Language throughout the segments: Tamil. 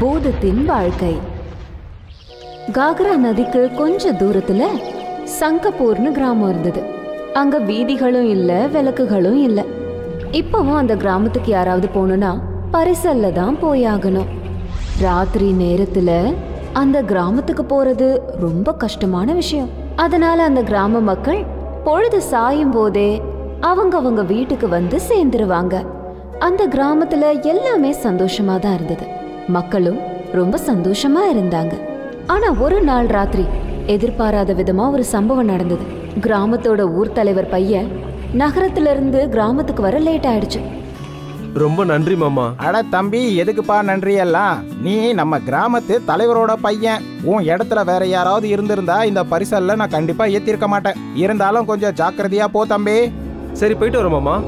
பூதத்தின் வாழ்க்கை. காக்ரா நதிக்கு கொஞ்ச தூரத்துல சங்கப்பூர்னு கிராமம் இருந்தது. அங்க வீதிகளும் இல்ல விளக்குகளும் இல்ல. இப்பவும் அந்த கிராமத்துக்கு யாராவது போகணும்னா பரிசல்ல தான் போயாகணும் ராத்திரி நேரத்துல அந்த கிராமத்துக்கு போறது ரொம்ப கஷ்டமான விஷயம். அதனால அந்த கிராம மக்கள் பொழுது சாயும் போதே அவங்க அவங்க வீட்டுக்கு வந்து சேர்ந்துருவாங்க. அந்த கிராமத்துல எல்லாமே சந்தோஷமா தான் இருந்தது. மக்களும் ரொம்ப சந்தோஷமா இருந்தாங்க. ஆனா ஒரு நாள் ராத்திரி எதிர்பாராத விதமா ஒரு சம்பவம் நடந்தது. கிராமத்தோட ஊர் தலைவர் பையன் நகரத்துல இருந்து கிராமத்துக்கு வர லேட் ஆயிடுச்சு. ரொம்ப நன்றி மாமா. அட தம்பி எதுக்குப்பா நன்றி எல்லாம்? நீ நம்ம கிராமத்து தலைவரோட பையன். உன் இடத்துல வேற யாராவது இருந்திருந்தா இந்த பரிசல்ல நான் கண்டிப்பா ஏத்திருக்க மாட்டேன். இருந்தாலும் கொஞ்சம் ஜாக்கிரதையா போ தம்பி. சரி போயிட்டு வரோம் மாமா.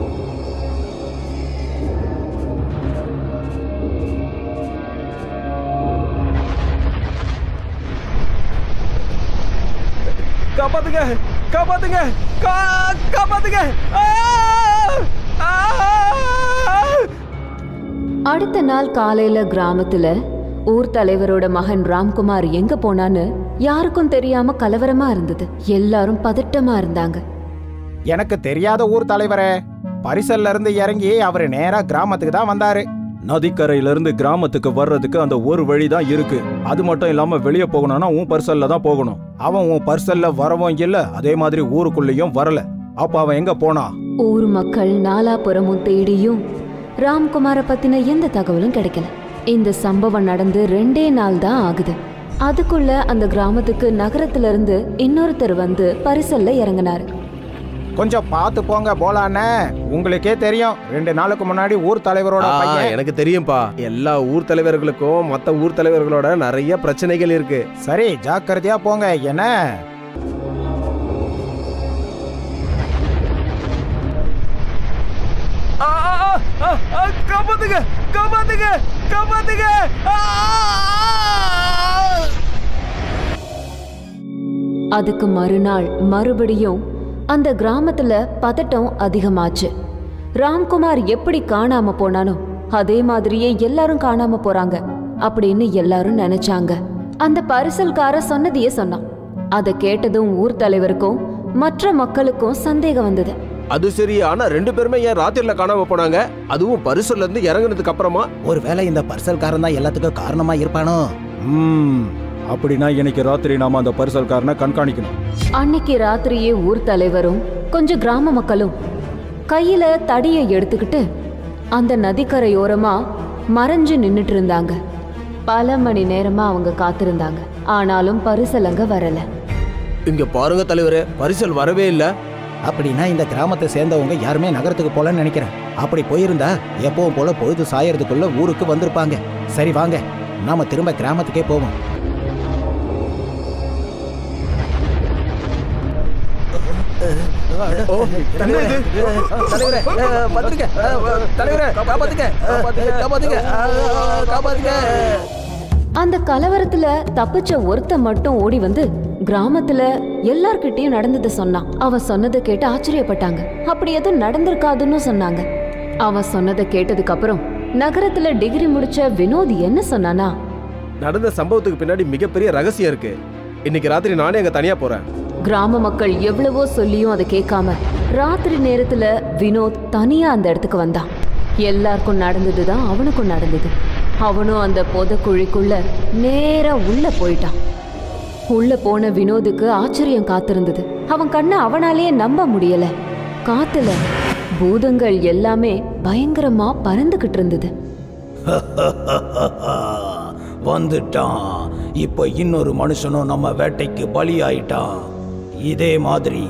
காப்பாத்துங்க காப்பாத்துங்க கா- காப்பாத்துங்க. ஆ! ஆ! அடுத்த நாள் காலையில கிராமத்துல ஊர் தலைவரோட மகன் ராம்குமார் எங்க போனான்னு யாருக்கும் தெரியாம கலவரமா இருந்தது. எல்லாரும் பதட்டமா இருந்தாங்க. எனக்கு தெரியாத ஊர் தலைவரே பரிசல்ல இருந்து இறங்கி அவரு நேரா கிராமத்துக்கு தான் வந்தாரு. நதிக்கரையில இருந்து கிராமத்துக்கு வர்றதுக்கு அந்த ஒரு வழி தான் இருக்கு. அது மட்டும் இல்லாம வெளியே போகணும்னா உன் பர்சல்ல தான் போகணும். அவன் உன் பர்சல்ல வரவும் இல்ல அதே மாதிரி ஊருக்குள்ளேயும் வரல. அப்ப அவன் எங்க போனா? ஊர் மக்கள் நாலாபுறமும் தேடியும் ராம்குமார பத்தின எந்த தகவலும் கிடைக்கல. இந்த சம்பவம் நடந்து ரெண்டே நாள் தான் ஆகுது. அதுக்குள்ள அந்த கிராமத்துக்கு நகரத்துல இருந்து இன்னொருத்தர் வந்து பரிசல்ல இறங்கினாரு. கொஞ்சம் பார்த்து போங்க போலான்னு உங்களுக்கே தெரியும் ரெண்டு நாளுக்கு முன்னாடி ஊர் தலைவரோட பையன். எனக்கு தெரியும்பா. எல்லா ஊர் தலைவர்களுக்கும் மத்த ஊர் தலைவர்களோட நிறைய பிரச்சனைகள் இருக்கு. சரி ஜாக்கிரதையா போங்க என்ன? காப்பாத்துங்க காப்பாத்துங்க காப்பாத்துங்க. அதுக்கு மறுநாள் மறுபடியும் அந்த கிராமத்துல பதட்டம் அதிகமாச்சு. ராம்குமார் எப்படி காணாம போனானோ அதே மாதிரியே எல்லாரும் காணாம போறாங்க அப்படின்னு எல்லாரும் நினைச்சாங்க. அந்த பரிசல்கார சொன்னதையே சொன்னான். அதை கேட்டதும் ஊர் தலைவருக்கும் மற்ற மக்களுக்கும் சந்தேகம் வந்தது. அது சரி ஆனா ரெண்டு பேருமே ஏன் ராத்திரில காணாம போனாங்க? அதுவும் பரிசுல இருந்து இறங்குனதுக்கு அப்புறமா? ஒருவேளை இந்த பர்சல்காரன் தான் எல்லாத்துக்கும் காரணமா இருப்பானோ? ம். அப்படின்னா இன்னைக்கு ராத்திரி நாம அந்த பரிசல்காரனை கண்காணிக்கணும். அன்னைக்கு ராத்திரியே ஊர் தலைவரும் கொஞ்சம் கிராம மக்களும் கையில தடியை எடுத்துக்கிட்டு அந்த நதிக்கரையோரமா மறைஞ்சு நின்னுட்டு இருந்தாங்க பல மணி நேரமா அவங்க காத்திருந்தாங்க. ஆனாலும் பரிசலங்க வரல. இங்க பாருங்க தலைவரே பரிசல் வரவே இல்ல. அப்படின்னா இந்த கிராமத்தை சேர்ந்தவங்க யாருமே நகரத்துக்கு போலன்னு நினைக்கிறேன். அப்படி போயிருந்தா எப்பவும் போல பொழுது சாயறதுக்குள்ள ஊருக்கு வந்திருப்பாங்க. சரி வாங்க நாம திரும்ப கிராமத்துக்கே போவோம். தலைவரே தலைவரே அந்த கலவரத்துல தப்பிச்ச ஒருத்த மட்டும் ஓடி வந்து கிராமத்துல எல்லார்கிட்டயும் நடந்ததை சொன்னான். அவன் சொன்னதை கேட்டு ஆச்சரியப்பட்டாங்க. அப்படி எதுவும் நடந்திருக்காதுன்னு சொன்னாங்க. அவன் சொன்னதை கேட்டதுக்கு அப்புறம் நகரத்துல டிகிரி முடிச்ச வினோத் என்ன சொன்னானா? நடந்த சம்பவத்துக்கு பின்னாடி மிகப்பெரிய ரகசியம் இருக்கு. இன்னைக்கு ராத்திரி நானே அங்க தனியா போறேன். கிராம மக்கள் எவ்வளவோ சொல்லியும் அதை கேட்காம ராத்திரி நேரத்துல வினோத் தனியா அந்த இடத்துக்கு வந்தான். எல்லாருக்கும் நடந்ததுதான் அவனுக்கும் நடந்தது. அவனும் அந்த புதைக்குழிக்குள்ள நேரா உள்ள போயிட்டான். உள்ள போன வினோதுக்கு ஆச்சரியம் காத்திருந்தது. அவன் கண்ணை அவனாலேயே நம்ப முடியல. காத்துல பூதங்கள் எல்லாமே பயங்கரமா பறந்துகிட்டு இருந்தது. வந்துட்டான். இப்போ இன்னொரு மனுஷனும் நம்ம வேட்டைக்கு பலியாயிட்டான். இதே மாதிரி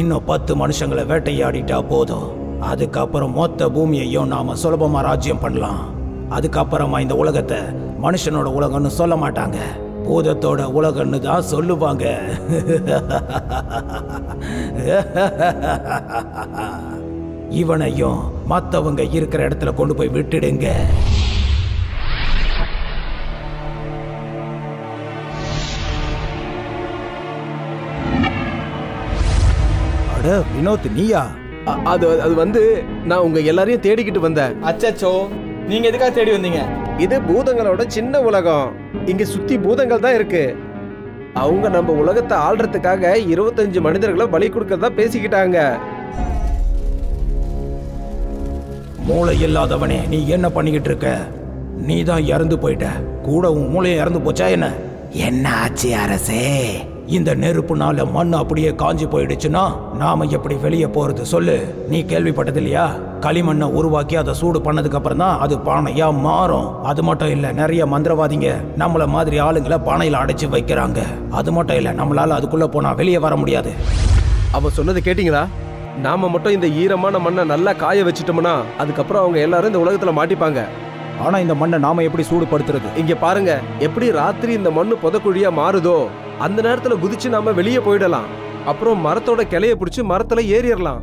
இன்னும் பத்து மனுஷங்களை வேட்டையாடிட்டா போதும். அதுக்கப்புறம் மொத்த பூமியையும் நாம சுலபமா ராஜ்யம் பண்ணலாம். அதுக்கப்புறமா இந்த உலகத்தை மனுஷனோட உலகம்னு சொல்ல மாட்டாங்க. பூதத்தோட உலகம்னு தான் சொல்லுவாங்க. இவனையும் மற்றவங்க இருக்கிற இடத்துல கொண்டு போய் விட்டுடுங்க. வினோத் நீயா? அது அது வந்து நான் உங்க எல்லாரையும் தேடிக்கிட்டு வந்தேன். அச்சச்சோ நீங்க எதுக்காக தேடி வந்தீங்க? இது பூதங்களோட சின்ன உலகம். இங்க சுத்தி பூதங்கள் தான் இருக்கு. அவங்க நம்ம உலகத்தை ஆள்றதுக்காக இருபத்தஞ்சு மனிதர்களை பலி கொடுக்கறதா பேசிக்கிட்டாங்க. மூளை இல்லாதவனே நீ என்ன பண்ணிக்கிட்டு இருக்க? நீ தான் இறந்து போயிட்ட. கூட உன் மூளையை இறந்து போச்சா என்ன? என்ன ஆச்சு அரசே? இந்த நெருப்புனால மண் அப்படியே காஞ்சி போயிடுச்சுன்னா நாம எப்படி வெளியே போறது சொல்லு. நீ கேள்விப்பட்டது இல்லையா களிமண்ணை உருவாக்கி அதை சூடு பண்ணதுக்கு அப்புறம் தான் அது பானையா மாறும். அது மட்டும் இல்ல நிறைய மந்திரவாதிங்க நம்மள மாதிரி ஆளுங்களை பானையில அடைச்சு வைக்கிறாங்க. அது மட்டும் இல்ல நம்மளால அதுக்குள்ள போனா வெளியே வர முடியாது. அவ சொன்னது கேட்டீங்களா? நாம மட்டும் இந்த ஈரமான மண்ணை நல்லா காய வச்சிட்டோம்னா அதுக்கப்புறம் அவங்க எல்லாரும் இந்த உலகத்துல மாட்டிப்பாங்க. ஆனா இந்த மண்ணை நாம எப்படி சூடுபடுத்துறது? இங்க பாருங்க எப்படி ராத்திரி இந்த மண்ணு புதக்குழியா மாறுதோ அந்த நேரத்துல குதிச்சு நாம வெளியே போயிடலாம். அப்புறம் மரத்தோட கிளைய பிடிச்சு மரத்துல ஏறிடலாம்.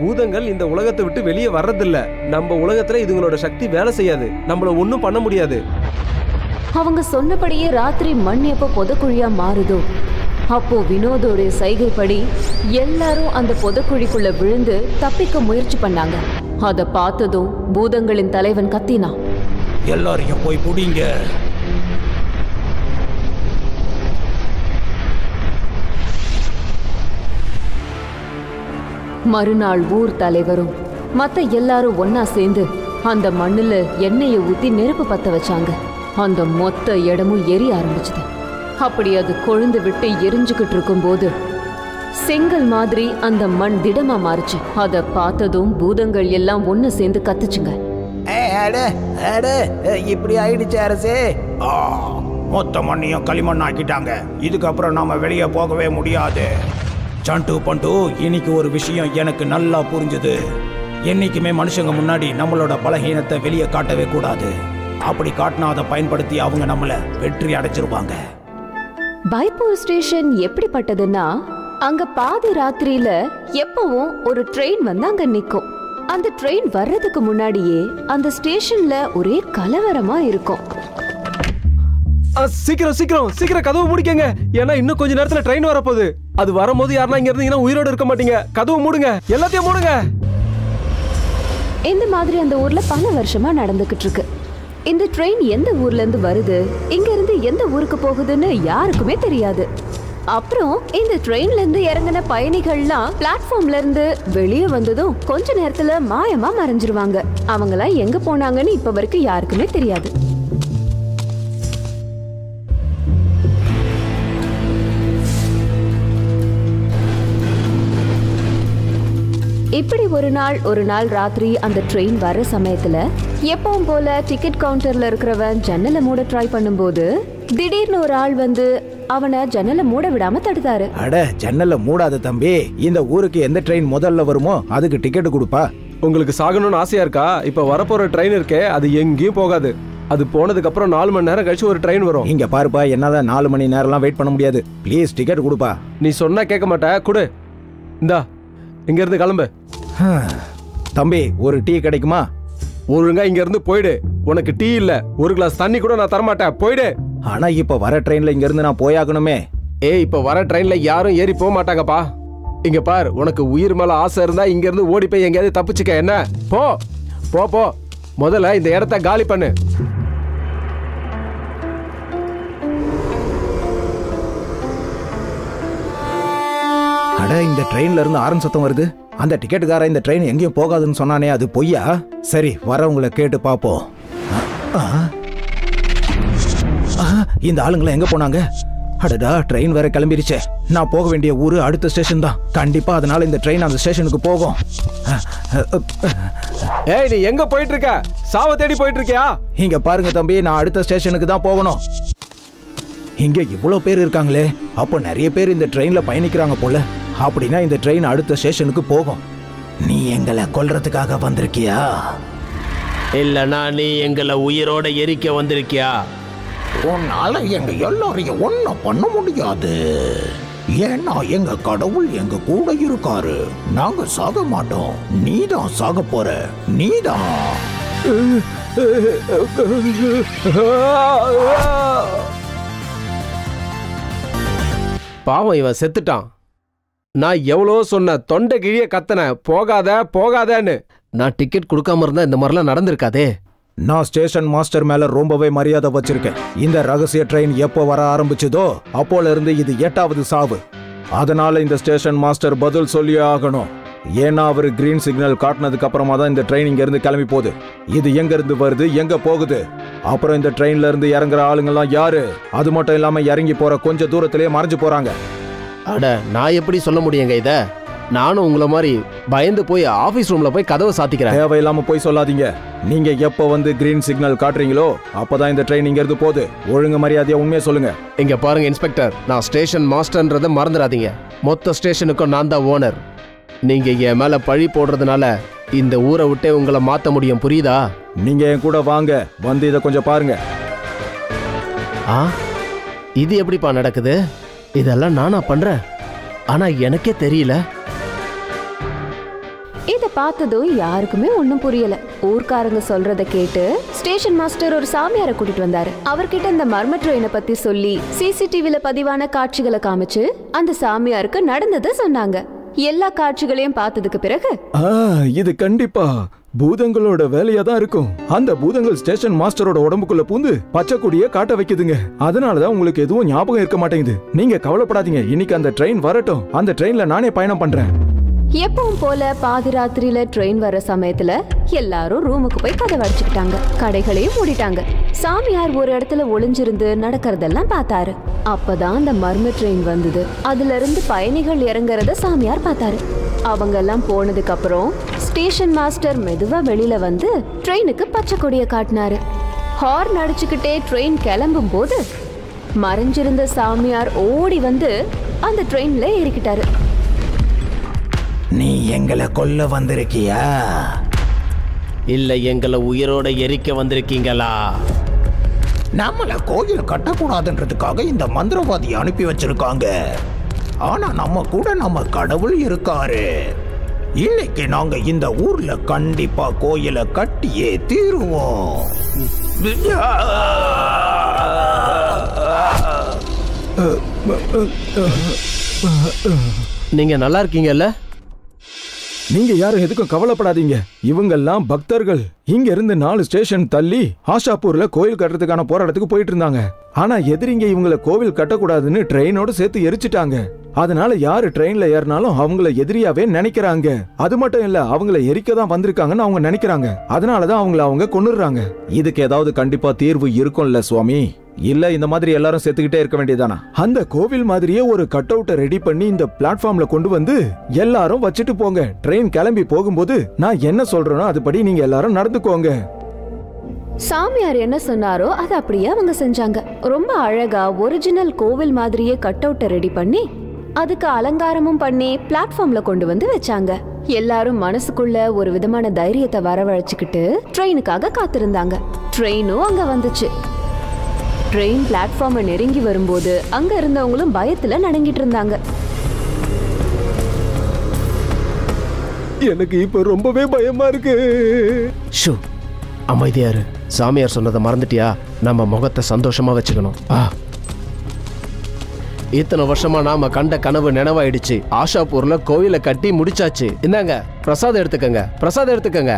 பூதங்கள் இந்த உலகத்தை விட்டு வெளியே வர்றதில்ல. நம்ம உலகத்துல இதுங்களோட சக்தி வேலை செய்யாது. நம்மள ஒண்ணும் பண்ண முடியாது. அவங்க சொன்னபடியே ராத்திரி மண் எப்போ புதக்குழியா மாறுதோ அப்போ வினோதோடைய சைகைப்படி எல்லாரும் அந்த புதக்குழிக்குள்ள விழுந்து தப்பிக்க முயற்சி பண்ணாங்க. அத பார்த்ததும் பூதங்களின் தலைவன் கத்தினான். எல்லாரையும் போய் புடிங்க. மறுநாள் ஊர் தலைவரும் மற்ற எல்லாரும் ஒன்னா சேர்ந்து அந்த மண்ணுல எண்ணெயை ஊத்தி நெருப்பு பத்த வச்சாங்க. அந்த மொத்த இடமும் எரிய ஆரம்பிச்சது. அப்படி அது கொழுந்து விட்டு எரிஞ்சுக்கிட்டு இருக்கும்போது செங்கல் மாதிரி அந்த மண் திடமா மாறுச்சு. அதை பார்த்ததும் பூதங்கள் எல்லாம் ஒன்னு சேர்ந்து கத்துச்சுங்க. இப்படி ஆயிடுச்சு அரசே. மொத்த மண்ணையும் களிமண் ஆக்கிட்டாங்க இதுக்கப்புறம் நாம வெளியே போகவே முடியாது. சண்டு பண்டு இன்னைக்கு ஒரு விஷயம் எனக்கு நல்லா புரிஞ்சுது. என்னைக்குமே மனுஷங்க முன்னாடி நம்மளோட பலகீனத்தை வெளியே காட்டவே கூடாது. அப்படி காட்டினா அதை பயன்படுத்தி அவங்க நம்மள வெற்றி அடைச்சிருவாங்க பைப்பூர் ஸ்டேஷன் எப்படிப்பட்டதுன்னா அங்க பாதி ராத்திரியில எப்பவும் ஒரு ட்ரெயின் வந்து அங்க நிக்கும். அந்த ட்ரெயின் வர்றதுக்கு முன்னாடியே அந்த ஸ்டேஷன்ல ஒரே கலவரமா இருக்கும். சீக்கிரம் சீக்கிரம் சீக்கிரம் கதவு முடிக்கங்க. ஏன்னா இன்னும் கொஞ்ச நேரத்துல ட்ரெயின் வரப்போகுது. அது வரும்போது யாருன்னா இங்க இருந்தீங்கன்னா உயிரோடு இருக்க மாட்டீங்க. கதவு மூடுங்க. எல்லாத்தையும் மூடுங்க. இந்த மாதிரி அந்த ஊர்ல பல வருஷமா நடந்துகிட்டு இருக்கு. இந்த ட்ரெயின் எந்த ஊர்ல இருந்து வருது? இங்க இருந்து எந்த ஊருக்கு போகுதுன்னு யாருக்குமே தெரியாது. அப்புறம் இந்த ட்ரெயின்ல இருந்து இறங்கின பயணிகள்லாம் பிளாட்ஃபார்ம்ல இருந்து வெளியே வந்ததும் கொஞ்ச நேரத்துல மாயமா மறைஞ்சிருவாங்க. அவங்களாம் எங்க போனாங்கன்னு இப்ப வரைக்கும் யாருக்குமே தெரியாது. இப்படி ஒரு நாள் ஒரு நாள் ராத்திரி அந்த ட்ரெயின் வர சமயத்துல எப்பவும் போல டிக்கெட் கவுண்டர்ல இருக்கிறவன் ஜன்னலை மூட ட்ரை பண்ணும்போது திடீர்னு ஒரு ஆள் வந்து அவனை ஜன்னலை மூட விடாம தடுத்தாரு. அட ஜன்னலை மூடாத தம்பி. இந்த ஊருக்கு எந்த ட்ரெயின் முதல்ல வருமோ அதுக்கு டிக்கெட் கொடுப்பா. உங்களுக்கு சாகணும்னு ஆசையா இருக்கா? இப்ப வரப்போற ட்ரெயின் இருக்கே அது எங்கேயும் போகாது. அது போனதுக்கு அப்புறம் நாலு மணி நேரம் கழிச்சு ஒரு ட்ரெயின் வரும். இங்க பாருப்பா என்னால நாலு மணி நேரம்லாம் வெயிட் பண்ண முடியாது. ப்ளீஸ் டிக்கெட் கொடுப்பா. நீ சொன்னா கேட்க மாட்ட. குடு. இந்தா. இங்க இருந்து கிளம்பு தம்பி ஒரு டீ கிடைக்குமா? ஒழுங்கா இங்க இருந்து போயிடு. உனக்கு டீ இல்ல. ஒரு கிளாஸ் தண்ணி கூட நான் தரமாட்டேன். போயிடு. ஆனா இப்ப வர ட்ரெயின்ல இங்க இருந்து நான் போயாகணுமே. ஏய் இப்ப வர ட்ரெயின்ல யாரும் ஏறி போக மாட்டாங்கப்பா. இங்க பார் உனக்கு உயிர் மேல ஆசை இருந்தா இங்க இருந்து ஓடி போய் எங்கேயாவது தப்பிச்சுக்க. என்ன? போ. போ போ. முதல்ல இந்த இடத்த காலி பண்ணு. அட இந்த ட்ரெயின்ல இருந்து ஆரன் சத்தம் வருது. அந்த டிக்கெட்டுக்கார இந்த ட்ரெயின் எங்கேயும் போகாதுன்னு சொன்னானே அது பொய்யா? சரி வரவங்கள கேட்டு. ஆ, இந்த ஆளுங்கள எங்க போனாங்க? அடடா ட்ரெயின் வேற கிளம்பிருச்சே. நான் போக வேண்டிய ஊரு அடுத்த ஸ்டேஷன் தான். கண்டிப்பா அதனால இந்த ட்ரெயின் அந்த ஸ்டேஷனுக்கு போகும். ஏய் நீ எங்க போயிட்டு இருக்க சாவ தேடி போயிட்டு இருக்கியா இங்க பாருங்க தம்பி நான் அடுத்த ஸ்டேஷனுக்கு தான் போகணும். இங்க இவ்வளோ பேர் இருக்காங்களே அப்போ நிறைய பேர் இந்த ட்ரெயின்ல பயணிக்கிறாங்க போல. அப்படின்னா இந்த ட்ரெயின் அடுத்த ஸ்டேஷனுக்கு போகும். நீ எங்களை கொல்றதுக்காக வந்திருக்கியா? இல்லனா நீ எங்களை உயிரோட எரிக்க வந்திருக்கியா? உன்னால எங்க எல்லாரையும் ஒன்னும் பண்ண முடியாது. ஏன்னா எங்க கடவுள் எங்க கூட இருக்காரு. நாங்க சாக மாட்டோம். நீதான் சாக போற. நீதான். பாவம் இவன் செத்துட்டான். நான் எவ்வளோ சொன்ன தொண்டை கிழிய கத்தன போகாத போகாதன்னு. நான் டிக்கெட் கொடுக்காம இருந்தா இந்த மாதிரிலாம் நடந்திருக்காதே. நான் ஸ்டேஷன் மாஸ்டர் மேல ரொம்பவே மரியாதை வச்சிருக்கேன். இந்த ரகசிய ட்ரெயின் எப்போ வர ஆரம்பிச்சதோ அப்போல இருந்து இது எட்டாவது சாவு. அதனால இந்த ஸ்டேஷன் மாஸ்டர் பதில் சொல்லியே ஆகணும். ஏன்னா அவர் கிரீன் சிக்னல் காட்டினதுக்கு அப்புறமா தான் இந்த ட்ரெயின் இங்க இருந்து கிளம்பி போகுது. இது எங்க இருந்து வருது எங்க போகுது? அப்புறம் இந்த ட்ரெயின்ல இருந்து இறங்குற ஆளுங்கெல்லாம் யாரு? அது மட்டும் இல்லாம இறங்கி போற கொஞ்ச தூரத்திலேயே மறைஞ்சு போறாங்க. அட நான் எப்படி சொல்ல முடியுங்க இத? நானும் உங்களை மாதிரி பயந்து போய் ஆபீஸ் ரூம்ல போய் கதவை சாத்திக்கிறேன். தேவையில்லாம போய் சொல்லாதீங்க. நீங்க எப்ப வந்து கிரீன் சிக்னல் காட்டுறீங்களோ அப்பதான் இந்த ட்ரெயின் இங்க இருந்து போகுது. ஒழுங்கு மரியாதையா உண்மையை சொல்லுங்க. இங்க பாருங்க இன்ஸ்பெக்டர் நான் ஸ்டேஷன் மாஸ்டர்ன்றதை மறந்துடாதீங்க. மொத்த ஸ்டேஷனுக்கும் நான் தான் ஓனர் நீங்க என் மேல பழி போடுறதுனால இந்த ஊரை விட்டே உங்களை மாத்த முடியும். புரியுதா? நீங்க என் கூட வாங்க. வந்து இதை கொஞ்சம் பாருங்க. ஆ? இது எப்படிப்பா நடக்குது? இதெல்லாம் நானா பண்றேன் ஆனா எனக்கே தெரியல. இத பார்த்ததும் யாருக்குமே ஒண்ணும் புரியல. ஊர்க்காரங்க சொல்றத கேட்டு ஸ்டேஷன் மாஸ்டர் ஒரு சாமியாரை கூட்டிட்டு வந்தாரு. அவர்கிட்ட இந்த மர்ம ட்ரெயினை பத்தி சொல்லி சிசிடிவில பதிவான காட்சிகளை காமிச்சு அந்த சாமியாருக்கு நடந்ததை சொன்னாங்க. எல்லா காட்சிகளையும் பார்த்ததுக்கு பிறகு ஆ இது கண்டிப்பா. பூதங்களோட வேலையா தான் இருக்கும். அந்த பூதங்கள் ஸ்டேஷன் மாஸ்டரோட உடம்புக்குள்ள பூந்து பச்சை கொடிய காட்ட வைக்குதுங்க. அதனாலதான் உங்களுக்கு எதுவும் ஞாபகம் இருக்க மாட்டேங்குது. நீங்க கவலைப்படாதீங்க. இன்னைக்கு அந்த ட்ரெயின் வரட்டும். அந்த ட்ரெயின்ல நானே பயணம் பண்றேன். எப்பவும் போல பாதிராத்திரியில ட்ரெயின் வர சமயத்துல எல்லாரும் ரூமுக்கு போய் கதை அடிச்சுக்கிட்டாங்க. கடைகளையும் மூடிட்டாங்க. சாமியார் ஒரு இடத்துல ஒளிஞ்சிருந்து நடக்கிறதெல்லாம் பார்த்தாரு. அப்பதான் அந்த மர்ம ட்ரெயின் வந்தது. அதுல இருந்து பயணிகள் இறங்குறத சாமியார் பார்த்தாரு. அவங்க எல்லாம் போனதுக்கு அப்புறம் ஸ்டேஷன் மாஸ்டர் மெதுவா வெளியில வந்து ட்ரெயினுக்கு பச்சை கொடியை காட்டினாரு. ஹார்ன் அடிச்சுக்கிட்டே ட்ரெயின் கிளம்பும் போது மறைஞ்சிருந்த சாமியார் ஓடி வந்து அந்த ட்ரெயின்ல ஏறிக்கிட்டாரு. நீ எங்களை கொல்ல வந்திருக்கியா? இல்ல எங்களை உயிரோட எரிக்க வந்திருக்கீங்களா? நம்மள கோயில் கட்டக்கூடாதுன்றதுக்காக இந்த மந்திரவாதி அனுப்பி வச்சிருக்காங்க. ஆனா நம்ம கூட நம்ம கடவுள் இருக்காரு. இன்னைக்கு நாங்க இந்த ஊர்ல கண்டிப்பா கோயிலை கட்டியே தீருவோம். நீங்க நல்லா இருக்கீங்கல்ல? நீங்க யாரும் எதுக்கும் கவலைப்படாதீங்க. இவங்கெல்லாம் பக்தர்கள். இங்க இருந்து நாலு ஸ்டேஷன் தள்ளி ஆஷாப்பூர்ல கோயில் கட்டுறதுக்கான போராட்டத்துக்கு போயிட்டு இருந்தாங்க. ஆனா எதிரிங்க இவங்கள கோவில் கட்டக்கூடாதுன்னு ட்ரெயினோட சேர்த்து எரிச்சிட்டாங்க. அதனால யாரு ட்ரெயின்ல ஏறினாலும் அவங்கள எதிரியாவே நினைக்கிறாங்க. அது மட்டும் இல்ல அவங்கள எரிக்க தான் வந்திருக்காங்கன்னு அவங்க நினைக்கிறாங்க. அதனாலதான் அவங்கள அவங்க கொண்டுடுறாங்க இதுக்கு ஏதாவது கண்டிப்பா தீர்வு இருக்கும்ல சுவாமி? இல்ல இந்த மாதிரி எல்லாரும் செத்துக்கிட்டே இருக்க வேண்டியதானா அந்த கோவில் மாதிரியே ஒரு கட் அவுட்டை ரெடி பண்ணி இந்த பிளாட்ஃபார்ம்ல கொண்டு வந்து எல்லாரும் வச்சுட்டு போங்க. ட்ரெயின் கிளம்பி போகும்போது நான் என்ன சொல்றேனோ அதுபடி நீங்க எல்லாரும் நடந்துக்கோங்க. சாமியார் என்ன சொன்னாரோ அதை அப்படியே அவங்க செஞ்சாங்க. ரொம்ப அழகா ஒரிஜினல் கோவில் மாதிரியே கட் அவுட்டை ரெடி பண்ணி அதுக்கு அலங்காரமும் பண்ணி பிளாட்ஃபார்ம்ல கொண்டு வந்து வச்சாங்க. எல்லாரும் மனசுக்குள்ள ஒரு விதமான தைரியத்தை வரவழைச்சுக்கிட்டு ட்ரெயினுக்காக காத்திருந்தாங்க. ட்ரெயினும் அங்க வந்துச்சு. ட்ரெயின் பிளாட்ஃபார்மை நெருங்கி வரும்போது அங்க இருந்தவங்களும் பயத்துல நடுங்கிட்டு இருந்தாங்க. எனக்கு இப்ப ரொம்பவே பயமா இருக்கு. ஷூ அமைதியா இரு. சாமியார் சொன்னதை மறந்துட்டியா? நம்ம முகத்தை சந்தோஷமா வச்சுக்கணும். ஆ. இத்தனை வருஷமா நாம கண்ட கனவு நினைவாயிடுச்சு. ஆஷாப்பூர்ல கோவிலை கட்டி முடிச்சாச்சு. இந்தாங்க பிரசாதம் எடுத்துக்கங்க. பிரசாதம் எடுத்துக்கங்க.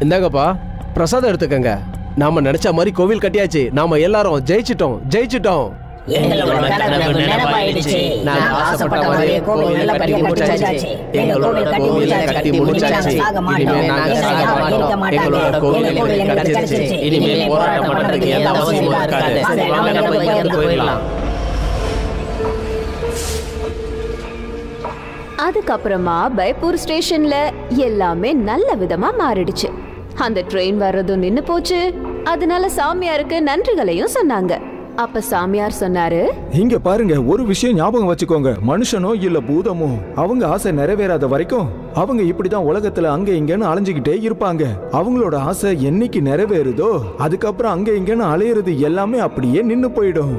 இந்தாங்கப்பா பிரசாதம் எடுத்துக்கங்க. நாம நினைச்ச மாதிரி கோவில் கட்டியாச்சு. நாம எல்லாரும் ஜெயிச்சிட்டோம் ஜெயிச்சிட்டோம். எங்களோட கனவு நினைவாயிடுச்சு நாங்க ஆசைப்பட்ட மாதிரியே அதுக்கப்புறமா பைப்பூர் ஸ்டேஷன்ல எல்லாமே நல்ல விதமா மாறிடுச்சு. அந்த ட்ரெயின் வர்றதும் நின்னு போச்சு. அதனால சாமியாருக்கு நன்றிகளையும் சொன்னாங்க. அப்ப சாமியார் சொன்னாரு இங்க பாருங்க ஒரு விஷயம் ஞாபகம் வச்சுக்கோங்க. மனுஷனோ இல்ல பூதமோ அவங்க ஆசை நிறைவேறாத வரைக்கும் அவங்க இப்படிதான் உலகத்துல அங்க இங்கன்னு அலைஞ்சுக்கிட்டே இருப்பாங்க. அவங்களோட ஆசை என்னைக்கு நிறைவேறுதோ அதுக்கப்புறம் அங்க இங்கன்னு அலையிறது எல்லாமே அப்படியே நின்னு போயிடும்.